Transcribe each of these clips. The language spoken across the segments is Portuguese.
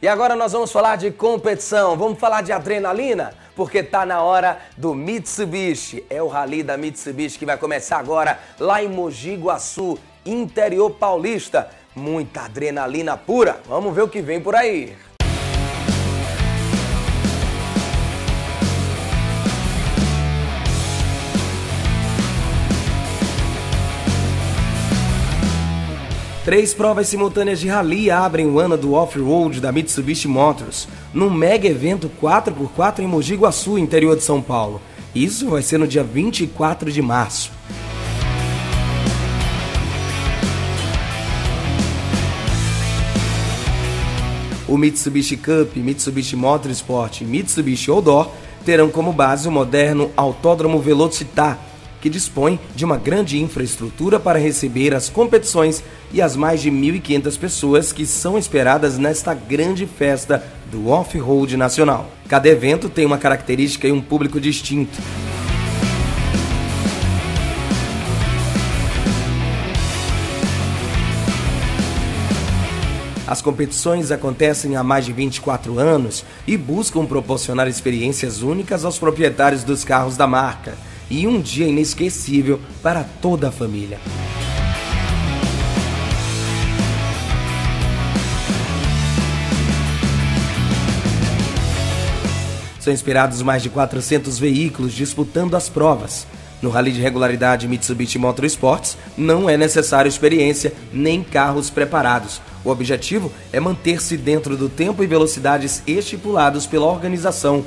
E agora nós vamos falar de competição, vamos falar de adrenalina, porque tá na hora do Mitsubishi. É o rally da Mitsubishi que vai começar agora lá em Mogi Guaçu, interior paulista. Muita adrenalina pura. Vamos ver o que vem por aí. Três provas simultâneas de rally abrem o ano do off-road da Mitsubishi Motors, num mega evento 4x4 em Mogi Guaçu, interior de São Paulo. Isso vai ser no dia 24 de março. O Mitsubishi Cup, Mitsubishi Motorsport e Mitsubishi Outdoor terão como base o moderno Autódromo Velocitar, que dispõe de uma grande infraestrutura para receber as competições e as mais de 1.500 pessoas que são esperadas nesta grande festa do off-road nacional. Cada evento tem uma característica e um público distinto. As competições acontecem há mais de 24 anos e buscam proporcionar experiências únicas aos proprietários dos carros da marca e um dia inesquecível para toda a família. São inspirados mais de 400 veículos disputando as provas. No Rally de Regularidade Mitsubishi Motorsports não é necessário experiência nem carros preparados. O objetivo é manter-se dentro do tempo e velocidades estipulados pela organização.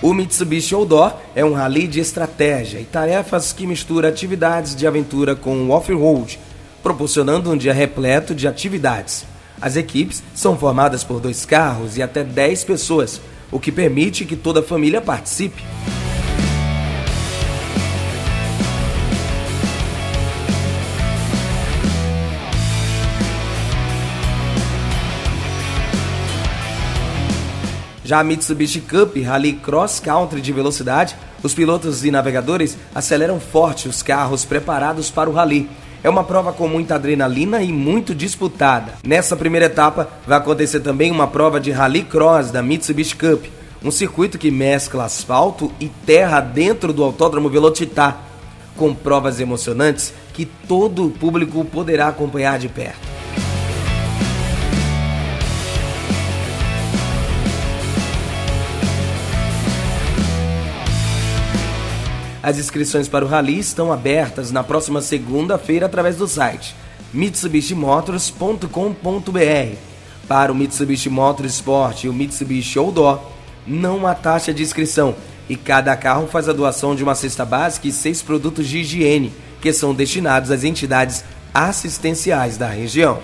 O Mitsubishi Outdoor é um rally de estratégia e tarefas que mistura atividades de aventura com off-road, proporcionando um dia repleto de atividades. As equipes são formadas por dois carros e até 10 pessoas, o que permite que toda a família participe. Já a Mitsubishi Cup Rally Cross Country de velocidade, os pilotos e navegadores aceleram forte os carros preparados para o rally. É uma prova com muita adrenalina e muito disputada. Nessa primeira etapa, vai acontecer também uma prova de Rally Cross da Mitsubishi Cup, um circuito que mescla asfalto e terra dentro do Autódromo Velocitar, com provas emocionantes que todo o público poderá acompanhar de perto. As inscrições para o Rally estão abertas na próxima segunda-feira através do site mitsubishimotors.com.br. Para o Mitsubishi Motorsport e o Mitsubishi Outdoor, não há taxa de inscrição e cada carro faz a doação de uma cesta básica e seis produtos de higiene, que são destinados às entidades assistenciais da região.